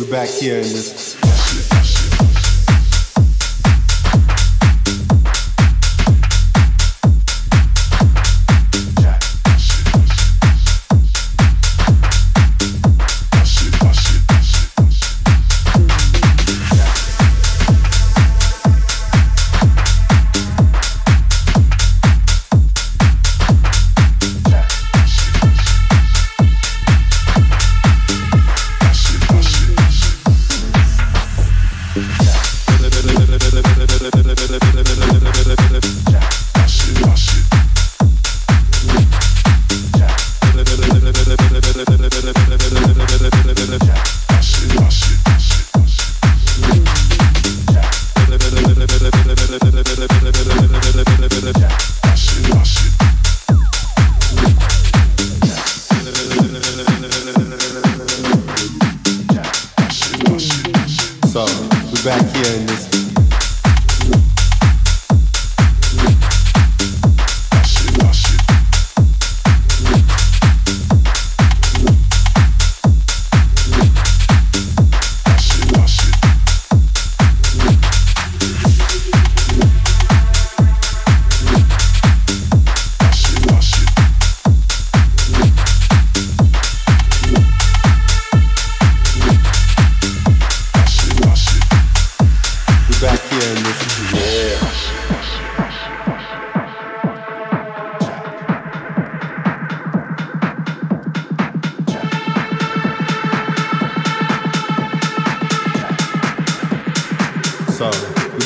we're back here in this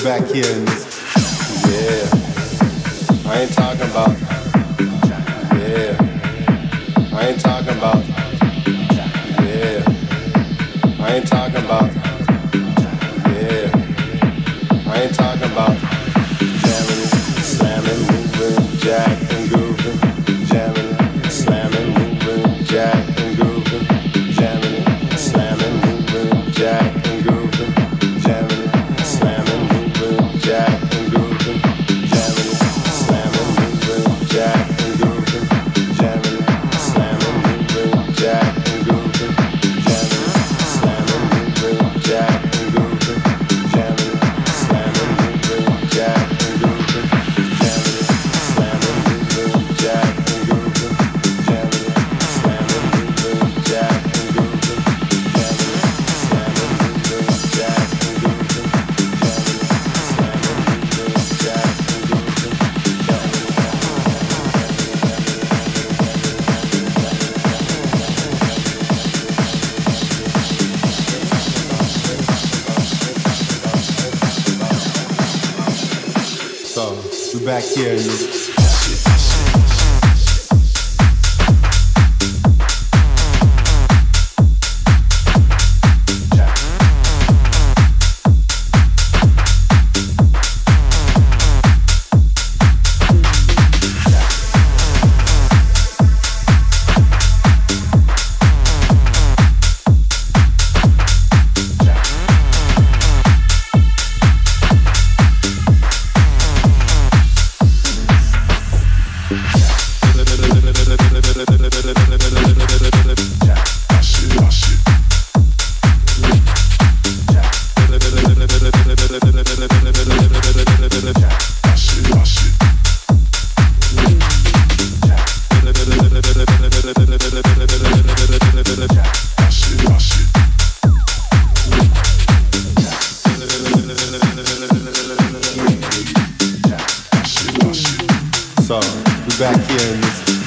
back here in this. Yeah. I ain't talking about. Yeah. I ain't talking about. Back here in this So we're back here in this